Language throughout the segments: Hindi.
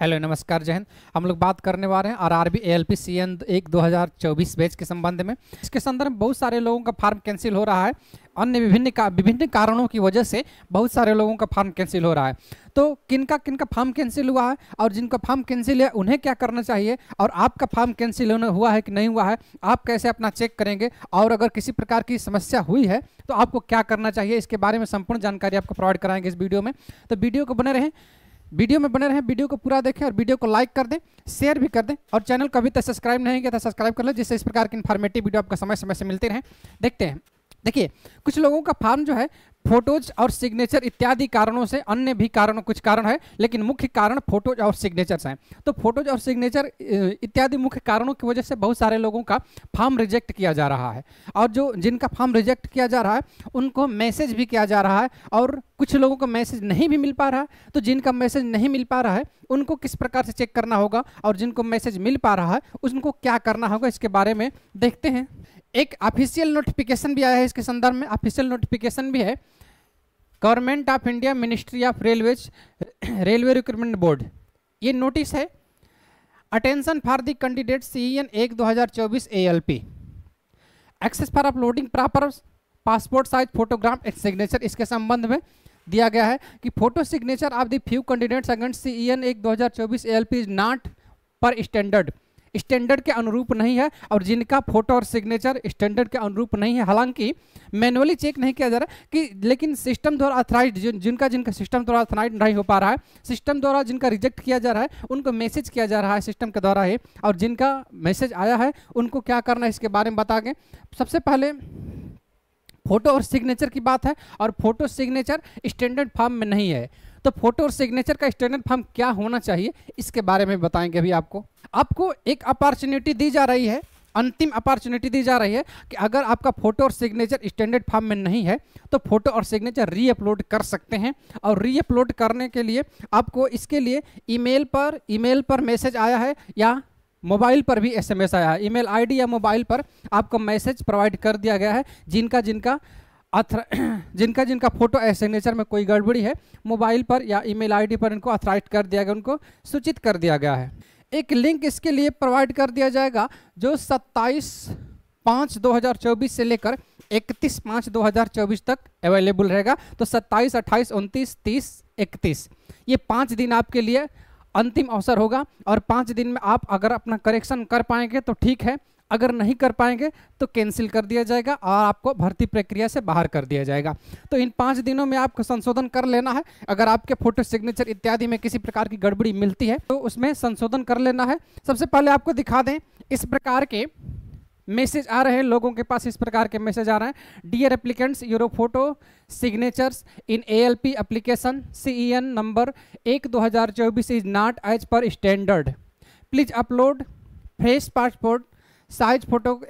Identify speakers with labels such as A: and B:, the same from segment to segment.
A: हेलो, नमस्कार जय हिंद। हम लोग बात करने वाले हैं R R B L P C N एक दो हज़ार चौबीस बैच के संबंध में। इसके संदर्भ में बहुत सारे लोगों का फार्म कैंसिल हो रहा है। अन्य विभिन्न का, विभिन्न कारणों की वजह से बहुत सारे लोगों का फार्म कैंसिल हो रहा है। तो किनका किनका फार्म कैंसिल हुआ है और जिनका फार्म कैंसिल है, उन्हें क्या करना चाहिए और आपका फार्म कैंसिल हुआ है कि नहीं हुआ है, आप कैसे अपना चेक करेंगे और अगर किसी प्रकार की समस्या हुई है तो आपको क्या करना चाहिए, इसके बारे में संपूर्ण जानकारी आपको प्रोवाइड कराएँगे इस वीडियो में। तो वीडियो को बने रहें। वीडियो में बने रहें, वीडियो को पूरा देखें और वीडियो को लाइक कर दें, शेयर भी कर दें और चैनल को अभी तक सब्सक्राइब नहीं किया था सब्सक्राइब कर लें, जिससे इस प्रकार की इन्फॉर्मेटिव वीडियो आपका समय समय से मिलते रहें। देखते हैं। देखिए, कुछ लोगों का फार्म जो है फ़ोटोज़ और सिग्नेचर इत्यादि कारणों से, अन्य भी कारणों, कुछ कारण है, लेकिन मुख्य कारण फ़ोटोज़ और सिग्नेचर्स हैं। तो फ़ोटोज़ और सिग्नेचर इत्यादि मुख्य कारणों की वजह से बहुत सारे लोगों का फॉर्म रिजेक्ट किया जा रहा है। और जो, जिनका फॉर्म रिजेक्ट किया जा रहा है, उनको मैसेज भी किया जा रहा है, और कुछ लोगों को मैसेज नहीं भी मिल पा रहा है। तो जिनका मैसेज नहीं मिल पा रहा है, उनको किस प्रकार से चेक करना होगा, और जिनको मैसेज मिल पा रहा है, उनको क्या करना होगा, इसके बारे में देखते हैं। एक ऑफिशियल नोटिफिकेशन भी आया है इसके संदर्भ में ऑफिशियल नोटिफिकेशन भी है। Government of India ministry of railways railway recruitment board ये नोटिस है। Attention for the candidate C N एक दो हज़ार चौबीस A L P access for uploading proper passport size photograph and signature इसके संबंध में दिया गया है कि photo signature of the few candidates against C N एक दो हज़ार चौबीस A L P is not per standard standard के अनुरूप नहीं है और जिनका फ़ोटो और सिग्नेचर स्टैंडर्ड के अनुरूप नहीं है। हालाँकि मैनुअली चेक नहीं किया जा रहा कि लेकिन सिस्टम द्वारा अथराइज जिनका जिनका सिस्टम द्वारा अथराइज नहीं हो पा रहा है, सिस्टम द्वारा जिनका रिजेक्ट किया जा रहा है, उनको मैसेज किया जा रहा है सिस्टम के द्वारा ही। और जिनका मैसेज आया है, उनको क्या करना है इसके बारे में बता दें। सबसे पहले फ़ोटो और सिग्नेचर की बात है और फ़ोटो सिग्नेचर स्टैंडर्ड फॉर्म में नहीं है। तो फ़ोटो और सिग्नेचर का स्टैंडर्ड फॉर्म क्या होना चाहिए, इसके बारे में बताएँगे अभी आपको। आपको एक अपॉर्चुनिटी दी जा रही है, अंतिम अपॉर्चुनिटी दी जा रही है कि अगर आपका फ़ोटो और सिग्नेचर स्टैंडर्ड फॉर्म में नहीं है तो फ़ोटो और सिग्नेचर री अपलोड कर सकते हैं और री अपलोड करने के लिए आपको इसके लिए ईमेल पर ईमेल पर मैसेज आया है या मोबाइल पर भी एसएमएस आया है। ईमेल आईडी या मोबाइल पर आपको मैसेज प्रोवाइड कर दिया गया है, जिनका जिनका अथर, जिनका जिनका फ़ोटो या सिग्नेचर में कोई गड़बड़ी है, मोबाइल पर या ईमेल आईडी पर इनको अथराइज कर दिया गया, उनको सूचित कर दिया गया है। एक लिंक इसके लिए प्रोवाइड कर दिया जाएगा जो 27 पाँच 2024 से लेकर 31 पाँच 2024 तक अवेलेबल रहेगा। तो 27, 28, 29, 30, 31 ये पाँच दिन आपके लिए अंतिम अवसर होगा और पाँच दिन में आप अगर अपना करेक्शन कर पाएँगे तो ठीक है। अगर नहीं कर पाएँगे तो कैंसिल कर दिया जाएगा और आपको भर्ती प्रक्रिया से बाहर कर दिया जाएगा। तो इन पाँच दिनों में आपको संशोधन कर लेना है। अगर आपके फ़ोटो सिग्नेचर इत्यादि में किसी प्रकार की गड़बड़ी मिलती है तो उसमें संशोधन कर लेना है। सबसे पहले आपको दिखा दें, इस प्रकार के मैसेज आ रहे हैं। लोगों के पास इस प्रकार के मैसेज आ रहे हैं। Dear applicants your photo signatures in A L P application C E N number एक दो हज़ार चौबीस is not as per standard please upload fresh passport size photo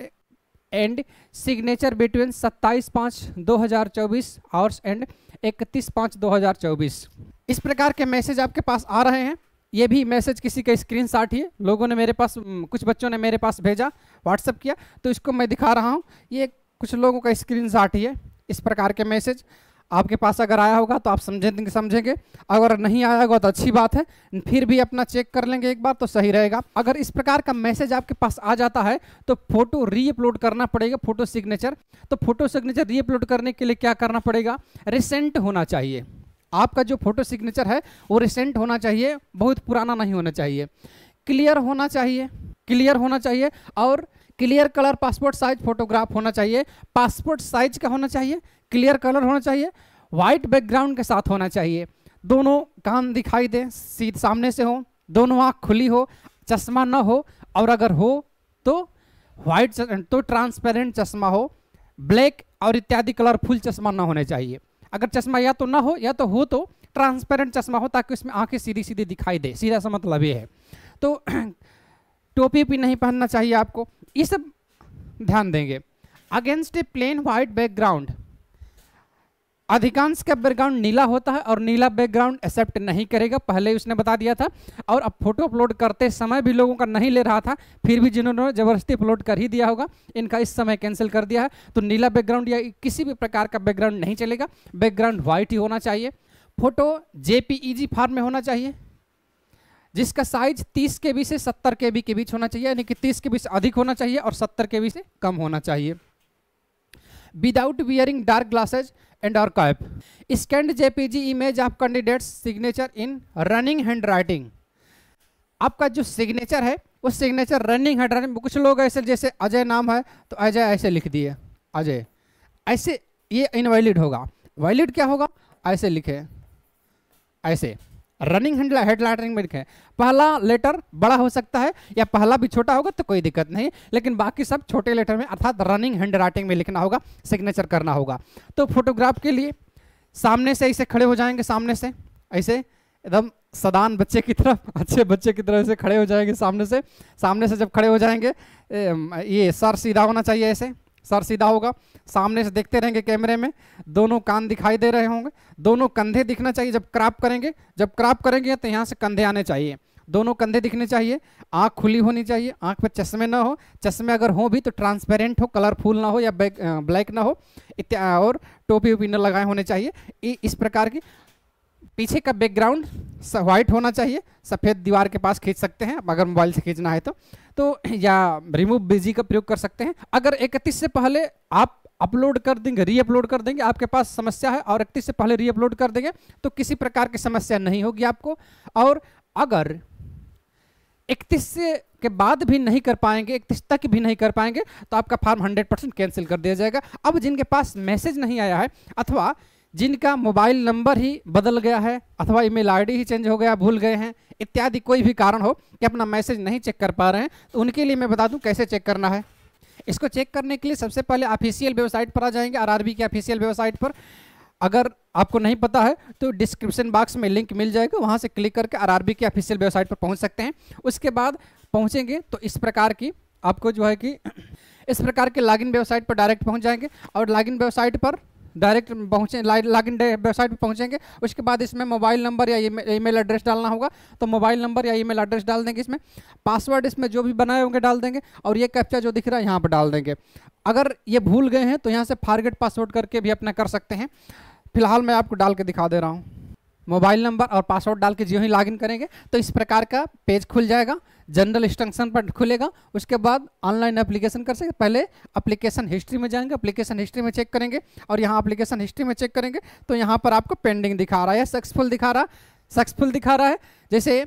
A: and signature between 27 पाँच 2024 आवर्स एंड 31 पाँच 2024 इस प्रकार के मैसेज आपके पास आ रहे हैं। ये भी मैसेज किसी का स्क्रीन शॉट ही। लोगों ने मेरे पास कुछ बच्चों ने मेरे पास भेजा व्हाट्सअप किया तो इसको मैं दिखा रहा हूँ। ये कुछ लोगों का स्क्रीन शॉट ही है। इस प्रकार के मैसेज। आपके पास अगर आया होगा तो आप समझेंगे समझेंगे। अगर नहीं आया होगा तो अच्छी बात है, फिर भी अपना चेक कर लेंगे एक बार तो सही रहेगा। अगर इस प्रकार का मैसेज आपके पास आ जाता है तो फ़ोटो री अपलोड करना पड़ेगा, फ़ोटो सिग्नेचर तो फ़ोटो सिग्नेचर री अपलोड करने के लिए क्या करना पड़ेगा? रिसेंट होना चाहिए। आपका जो फ़ोटो सिग्नेचर है, वो रिसेंट होना चाहिए, बहुत पुराना नहीं होना चाहिए। क्लियर होना चाहिए क्लियर होना चाहिए, और clear colour passport size photograph होना चाहिए। पासपोर्ट साइज़ का होना चाहिए। क्लियर कलर होना चाहिए। वाइट बैकग्राउंड के साथ होना चाहिए। दोनों कान दिखाई दे, सीध सामने से हो, दोनों आँख खुली हो, चश्मा न हो, और अगर हो तो वाइट तो ट्रांसपेरेंट चश्मा हो ब्लैक और इत्यादि कलरफुल चश्मा ना होने चाहिए। अगर चश्मा या तो ना हो, या तो हो तो ट्रांसपेरेंट चश्मा हो, ताकि उसमें आँखें सीधी सीधी दिखाई दे। सीधा सा मतलब ये है। तो टोपी भी नहीं पहनना चाहिए आपको। ये सब ध्यान देंगे। Against a plain white background अधिकांश का बैकग्राउंड नीला होता है और नीला बैकग्राउंड एक्सेप्ट नहीं करेगा। पहले उसने बता दिया था। और अब फ़ोटो अपलोड करते समय भी लोगों का नहीं ले रहा था, फिर भी जिन्होंने ज़बरदस्ती अपलोड कर ही दिया होगा, इनका इस समय कैंसिल कर दिया है। तो नीला बैकग्राउंड या किसी भी प्रकार का बैकग्राउंड नहीं चलेगा। बैकग्राउंड व्हाइट ही होना चाहिए। फ़ोटो जे फॉर्म में होना चाहिए। जिसका साइज़ 30 के बी से 70 के बी के बीच होना चाहिए, यानी कि 30 के बी से अधिक होना चाहिए और 70 के बी से कम होना चाहिए। Without wearing dark glasses and और cap scanned JPG image of candidates signature in running hand writing आपका जो सिग्नेचर है, वो सिग्नेचर रनिंग हैंड राइटिंग कुछ लोग ऐसे जैसे अजय नाम है तो अजय ऐसे लिख दिए। अजय। ऐसे ये इनवैलिड होगा। वैलिड क्या होगा? ऐसे लिखे। ऐसे। रनिंग हैंड हेड राइटिंग में लिखे पहला लेटर बड़ा हो सकता है, या पहला भी छोटा होगा तो कोई दिक्कत नहीं, लेकिन बाकी सब छोटे लेटर में, अर्थात रनिंग हैंड राइटिंग में लिखना होगा सिग्नेचर करना होगा। तो फोटोग्राफ के लिए, सामने से ऐसे खड़े हो जाएँगे, सामने से, ऐसे, एकदम सदान बच्चे की तरफ़, अच्छे बच्चे की तरफ़ से खड़े हो जाएँगे सामने से सामने से जब खड़े हो जाएँगे ये सर सीधा होना चाहिए ऐसे। सर सीधा होगा। सामने से देखते रहेंगे कैमरे में। दोनों कान दिखाई दे रहे होंगे। दोनों कंधे दिखना चाहिए जब क्रॉप करेंगे। जब क्रॉप करेंगे तो यहाँ से कंधे आने चाहिए। दोनों कंधे दिखने चाहिए। आँख खुली होनी चाहिए। आँख पर चश्मे ना हो। चश्मे अगर हो भी तो ट्रांसपेरेंट हो कलरफुल ना हो या ब्लैक ना हो। इत्या, और टोपी वोपी न लगाए होने चाहिए। इस प्रकार की। पीछे का बैकग्राउंड व्हाइट होना चाहिए, सफ़ेद दीवार के पास खींच सकते हैं, अगर मोबाइल से खींचना है तो। तो या रिमूव बिज़ी का प्रयोग कर सकते हैं। अगर इकतीस से पहले आप अपलोड कर देंगे री अपलोड कर देंगे, आपके पास समस्या है और इकतीस से पहले री अपलोड कर देंगे तो किसी प्रकार की समस्या नहीं होगी आपको। और अगर इकतीस से के बाद भी नहीं कर पाएँगे, इकतीस तक भी नहीं कर पाएँगे तो आपका फॉर्म हंड्रेड परसेंट कैंसिल कर दिया जाएगा। अब जिनके पास मैसेज नहीं आया है, अथवा जिनका मोबाइल नंबर ही बदल गया है अथवा ईमेल आईडी ही चेंज हो गया, भूल गए हैं, इत्यादि कोई भी कारण हो कि अपना मैसेज नहीं चेक कर पा रहे हैं तो उनके लिए मैं बता दूँ कैसे चेक करना है। इसको चेक करने के लिए सबसे पहले ऑफिशियल वेबसाइट पर आ जाएँगे, आरआरबी की ऑफिशियल वेबसाइट पर। अगर आपको नहीं पता है तो डिस्क्रिप्शन बॉक्स में लिंक मिल जाएगा, वहाँ से क्लिक करके आरआरबी की ऑफिशियल वेबसाइट पर पहुँच सकते हैं। उसके बाद पहुँचेंगे तो इस प्रकार की आपको जो है कि, इस प्रकार के लॉगिन वेबसाइट पर डायरेक्ट पहुँच जाएँगे और लॉगिन वेबसाइट पर डायरेक्ट पहुँचे लॉगिन वेबसाइट पर पहुँचेंगे। उसके बाद इसमें मोबाइल नंबर या ईमेल एड्रेस डालना होगा। तो मोबाइल नंबर या ईमेल एड्रेस डाल देंगे इसमें। पासवर्ड इसमें जो भी बनाए होंगे डाल देंगे। और ये कैप्चा जो दिख रहा है, यहाँ पर डाल देंगे। अगर ये भूल गए हैं तो यहाँ से फारगेट पासवर्ड करके भी अपना कर सकते हैं। फ़िलहाल मैं आपको डाल के दिखा दे रहा हूँ। मोबाइल नंबर और पासवर्ड डाल के जो ही लॉगिन करेंगे तो इस प्रकार का पेज खुल जाएगा। जनरल इंस्ट्रक्शन पर खुलेगा, उसके बाद ऑनलाइन एप्लीकेशन कर सकते पहले एप्लीकेशन हिस्ट्री में जाएँगे एप्लीकेशन हिस्ट्री में चेक करेंगे और यहाँ एप्लीकेशन हिस्ट्री में चेक करेंगे तो यहाँ पर आपको पेंडिंग दिखा रहा है सक्सेसफुल दिखा रहा है सक्सेसफुल दिखा रहा है। जैसे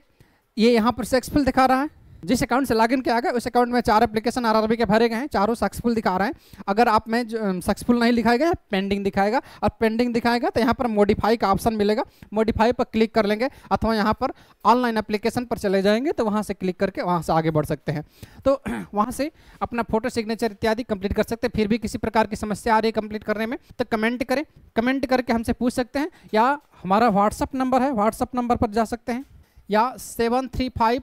A: ये यहाँ पर सक्सेसफुल दिखा रहा है जिस अकाउंट से लॉगिन किया गया, उस अकाउंट में चार एप्लीकेशन आरआरबी के भरे गए हैं, चारों सक्सेसफुल दिखा रहे हैं। अगर आप में सक्सेसफुल नहीं दिखाएगा गया पेंडिंग दिखाएगा। और पेंडिंग दिखाएगा तो यहाँ पर मॉडिफाई का ऑप्शन मिलेगा। मॉडिफाई पर क्लिक कर लेंगे, अथवा यहाँ पर ऑनलाइन एप्लीकेशन पर चले जाएँगे तो वहाँ से क्लिक करके वहाँ से आगे बढ़ सकते हैं। तो वहाँ से अपना फ़ोटो सिग्नेचर इत्यादि कंप्लीट कर सकते हैं। फिर भी किसी प्रकार की समस्या आ रही है कंप्लीट करने में तो कमेंट करें। कमेंट करके हमसे पूछ सकते हैं, या हमारा व्हाट्सअप नंबर है व्हाट्सअप नंबर पर जा सकते हैं, या seven three five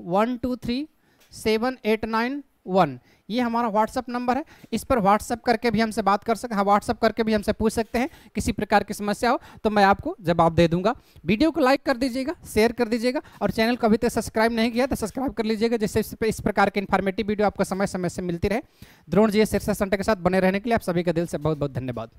A: one two three seven eight nine one ये हमारा व्हाट्सअप नंबर है। इस पर व्हाट्सअप करके भी हमसे बात कर सकते हैं व्हाट्सअप करके भी हमसे पूछ सकते हैं। किसी प्रकार की समस्या हो तो मैं आपको जवाब दे दूँगा। वीडियो को लाइक कर दीजिएगा शेयर कर दीजिएगा और चैनल को अभी तक सब्सक्राइब नहीं किया तो सब्सक्राइब कर लीजिएगा, जिससे इस प्रकार की इन्फॉर्मेटिव वीडियो आपको समय समय से मिलती रहे। द्रोण जी शीर्षक सेंटर के साथ बने रहने के लिए आप सभी का दिल से बहुत बहुत धन्यवाद।